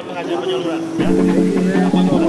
pengajuan penyaluran ya.